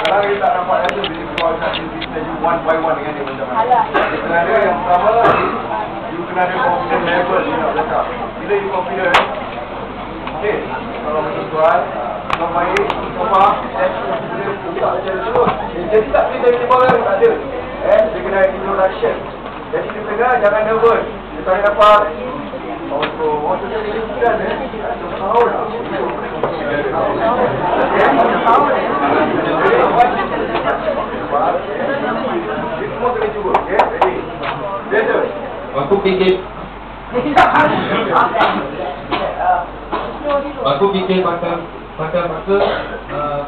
Sekarang kita tak nampak ada bila keluar satu business you one by one dengan dia macam mana. Ada yang pertama, you kena ada confidence level you nak cakap. Bila you confident, okay, kalau macam tuan, tuan baik, coba, dan dia buka macam tu. Jadi tak boleh dari tiba tak ada. Eh, dia kena introduction. Jadi dia tengah, jangan nervous. Dia tak dapat Oh, oh, tu jadi bukan eh. Tahu tak? Semua Aku fikir Aku fikir pasal Pasal masa uh,